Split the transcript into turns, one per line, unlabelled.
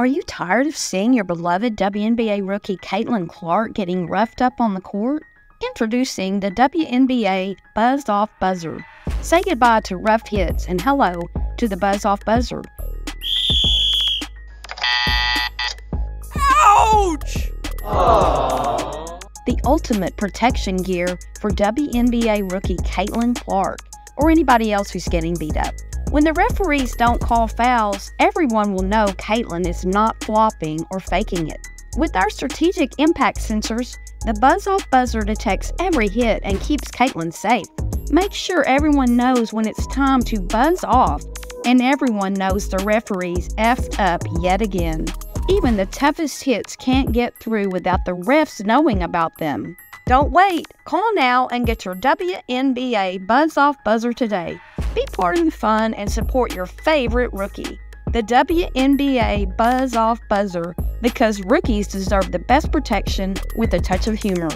Are you tired of seeing your beloved WNBA rookie Caitlin Clark getting roughed up on the court? Introducing the WNBA Buzz Off Buzzer. Say goodbye to rough hits and hello to the Buzz Off Buzzer.
Ouch!
The ultimate protection gear for WNBA rookie Caitlin Clark or anybody else who's getting beat up. When the referees don't call fouls, everyone will know Caitlin is not flopping or faking it. With our strategic impact sensors, the buzz off buzzer detects every hit and keeps Caitlin safe. Make sure everyone knows when it's time to buzz off, and everyone knows the referees effed up yet again. Even the toughest hits can't get through without the refs knowing about them. Don't wait. Call now and get your WNBA Buzz Off Buzzer today. Be part of the fun and support your favorite rookie. The WNBA Buzz Off Buzzer because rookies deserve the best protection with a touch of humor.